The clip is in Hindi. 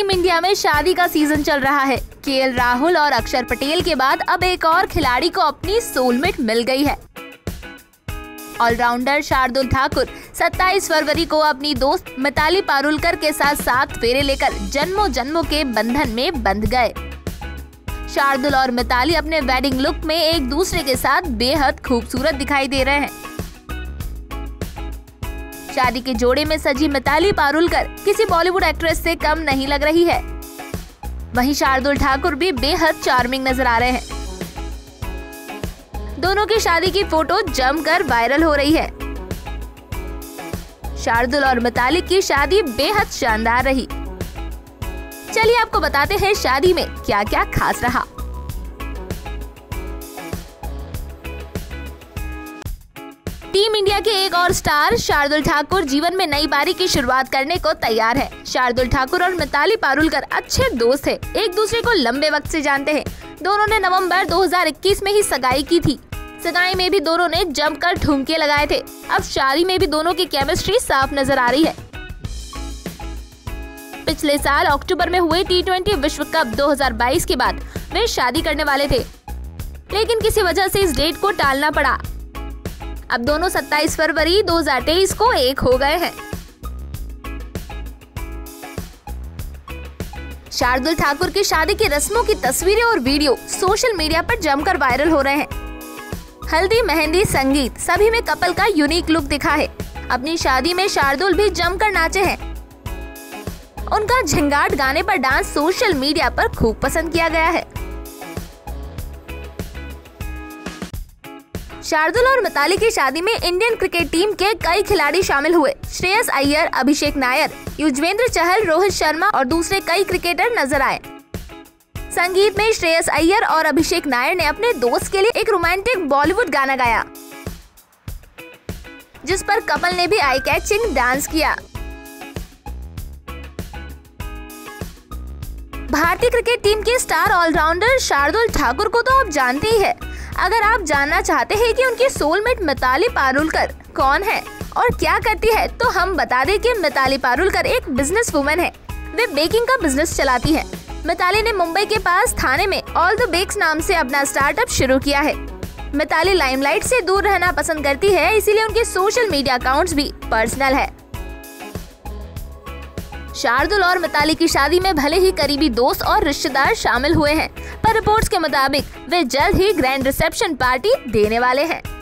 टीम इंडिया में शादी का सीज़न चल रहा है। के राहुल और अक्षर पटेल के बाद अब एक और खिलाड़ी को अपनी सोलमेट मिल गई है। ऑलराउंडर शार्दुल ठाकुर 27 फरवरी को अपनी दोस्त मिताली पारुलकर के साथ सात फेरे लेकर जन्मों जन्मों के बंधन में बंध गए। शार्दुल और मिताली अपने वेडिंग लुक में एक दूसरे के साथ बेहद खूबसूरत दिखाई दे रहे हैं। शादी के जोड़े में सजी मिताली पारुलकर। किसी बॉलीवुड एक्ट्रेस से कम नहीं लग रही है। वहीं शार्दुल ठाकुर भी बेहद चार्मिंग नज़र आ रहे हैं। दोनों की शादी की फ़ोटो जमकर वायरल हो रही है। शार्दुल और मिताली की शादी बेहद शानदार रही। चलिए आपको बताते हैं शादी में क्या क्या खास रहा। टीम इंडिया के एक और स्टार शार्दुल ठाकुर जीवन में नई बारी की शुरुआत करने को तैयार है। शार्दुल ठाकुर और मिताली पारुलकर अच्छे दोस्त हैं, एक दूसरे को लंबे वक्त से जानते हैं। दोनों ने नवंबर 2021 में ही सगाई की थी। सगाई में भी दोनों ने जमकर ठुमके लगाए थे। अब शादी में भी दोनों की केमिस्ट्री साफ़ नज़र आ रही है। पिछले साल अक्टूबर में हुए टी विश्व कप 2022 के बाद वे शादी करने वाले थे। लेकिन किसी वजह से इस डेट को टालना पड़ा। अब दोनों 27 फरवरी 2023 को एक हो गए हैं। शार्दुल ठाकुर की शादी की रस्मों की तस्वीरें और वीडियो सोशल मीडिया पर जमकर वायरल हो रहे हैं। हल्दी, मेहंदी, संगीत, सभी में कपल का यूनिक लुक दिखा है। अपनी शादी में शार्दुल भी जमकर नाचे हैं। उनका झिंगाट गाने पर डांस सोशल मीडिया पर खूब पसंद किया गया है। शार्दुल और मिताली की शादी में इंडियन क्रिकेट टीम के कई खिलाड़ी शामिल हुए। श्रेयस अय्यर, अभिषेक नायर, युजवेंद्र चहल, रोहित शर्मा और दूसरे कई क्रिकेटर नज़र आए। संगीत में श्रेयस अय्यर और अभिषेक नायर ने अपने दोस्त के लिए एक रोमांटिक बॉलीवुड गाना गाया, जिस पर कपल ने भी आई कैचिंग डांस किया। भारतीय क्रिकेट टीम के स्टार ऑलराउंडर शार्दुल ठाकुर को तो आप जानते ही है। अगर आप जानना चाहते हैं कि उनकी सोलमेट मिताली पारुलकर कौन है और क्या करती है तो हम बता दें कि मिताली पारुलकर एक बिज़नेस वुमन है। वे बेकिंग का बिज़नेस चलाती है। मिताली ने मुंबई के पास थाने में ऑल द बेक्स नाम से अपना स्टार्टअप शुरू किया है। मिताली लाइमलाइट से दूर रहना पसंद करती है, इसीलिए उनके सोशल मीडिया अकाउंट्स भी पर्सनल है। शार्दुल और मिताली की शादी में भले ही करीबी दोस्त और रिश्तेदार शामिल हुए हैं, पर रिपोर्ट्स के मुताबिक वे जल्द ही ग्रैंड रिसेप्शन पार्टी देने वाले हैं।